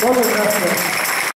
Muchas gracias.